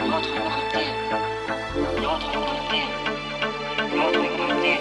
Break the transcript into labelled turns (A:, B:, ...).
A: L'autre côté. L'autre côté.